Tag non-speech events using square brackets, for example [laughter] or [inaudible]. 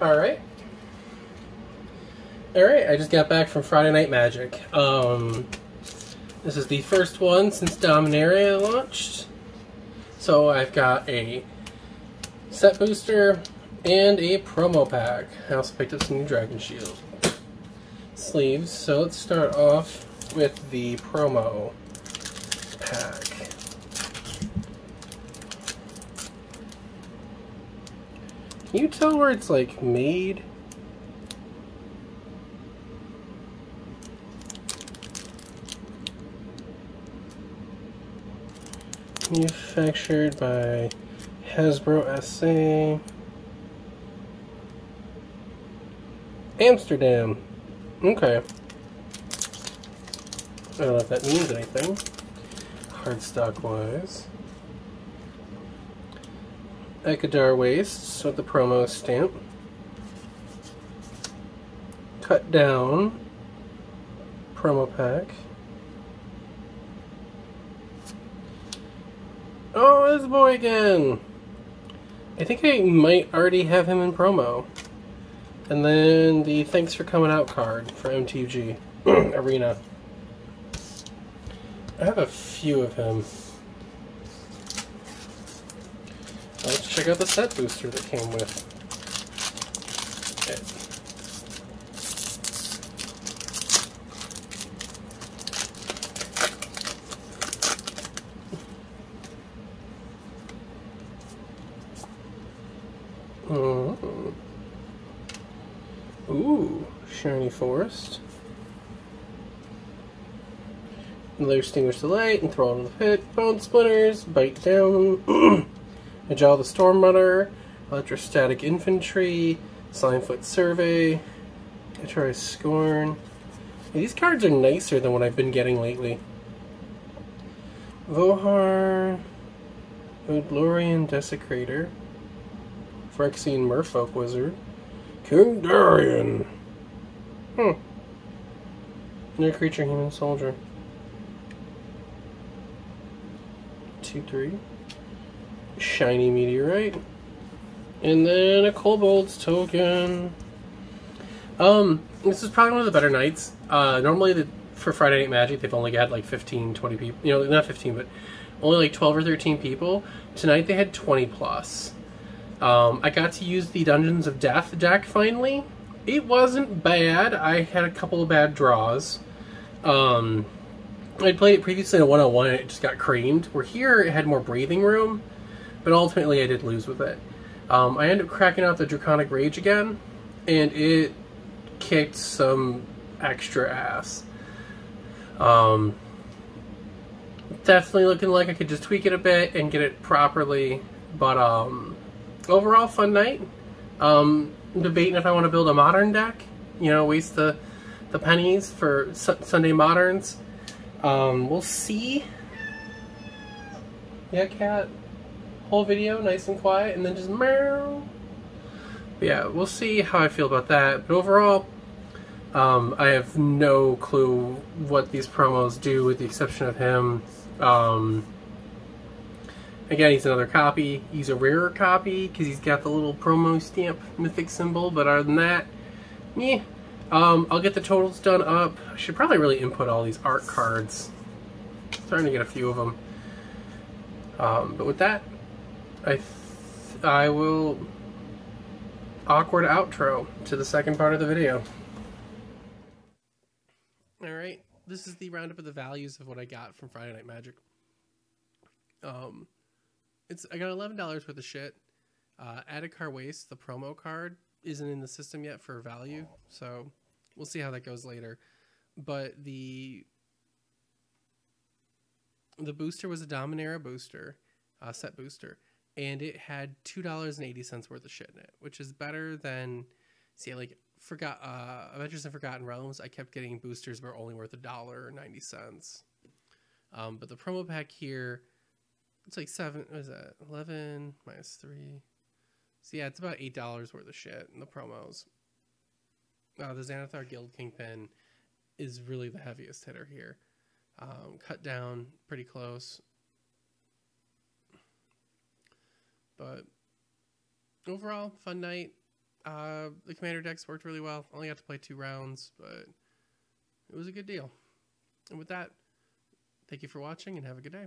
Alright. Alright, I just got back from Friday Night Magic. Um, this is the first one since Dominaria launched. So I've got a set booster and a promo pack. I also picked up some new Dragon Shield sleeves. So let's start off with the promo pack. Can you tell where it's like made? Manufactured by Hasbro SA. Amsterdam. Okay. I don't know if that means anything. Hardstock wise. Adarkar Wastes with the promo stamp. Cut down promo pack. Oh, it's boy again! I think I might already have him in promo. And then the thanks for coming out card for MTG [clears throat] Arena. I have a few of him. Let's check out the set booster that came with it. Oh. Ooh, shiny forest. Another extinguish the light and throw it into the pit. Bone splinters, bite down. [clears throat] Ajal the Storm Runner, Electrostatic Infantry, Slimefoot Survey, Ertai's Scorn. These cards are nicer than what I've been getting lately. Vohar, Vodalian Desecrator, Phyrexian Merfolk Wizard, Kandarian. Hmm. New creature, human soldier. Two, three. Shiny meteorite. And then a kobold's token. Um, this is probably one of the better nights. Uh, normally the, for Friday Night Magic, they've only got like 15, 20 people. You know, not 15, but only like 12 or 13 people. Tonight they had 20 plus. Um, I got to use the Dungeons of Death deck finally. It wasn't bad. I had a couple of bad draws. Um, I'd played it previously in a 101 and it just got creamed. Where here it had more breathing room, but ultimately I did lose with it. Um, I ended up cracking out the Draconic Rage again, and it kicked some extra ass. Um, definitely looking like I could just tweak it a bit and get it properly, but um, overall fun night. Um, debating if I want to build a modern deck. You know, waste the the pennies for su Sunday moderns. Um, we'll see. Yeah, cat. Whole video, nice and quiet, and then just meow. But yeah, we'll see how I feel about that. But overall, um, I have no clue what these promos do, with the exception of him. Um, Again, he's another copy. He's a rarer copy because he's got the little promo stamp mythic symbol. But other than that, yeah. Um, I'll get the totals done up. I should probably really input all these art cards. Starting to get a few of them. Um, but with that, I I will awkward outro to the second part of the video. All right, this is the roundup of the values of what I got from Friday Night Magic. Um, it's I got eleven dollars worth of shit. Uh, Adarkar Waste, the promo card, isn't in the system yet for value, so we'll see how that goes later. But the the booster was a Dominaria booster, uh, set booster, and it had two dollars and eighty cents worth of shit in it, which is better than see like forgot uh, Adventures in Forgotten Realms. I kept getting boosters were only worth a dollar ninety cents. Um, but the promo pack here it's like seven. What is that? Eleven minus three. So yeah, it's about eight dollars worth of shit in the promos. Uh, the Xanathar Guild Kingpin is really the heaviest hitter here. Um, cut down pretty close, but overall fun night. Uh, the commander decks worked really well. Only got to play two rounds, but it was a good deal. And with that, thank you for watching and have a good day.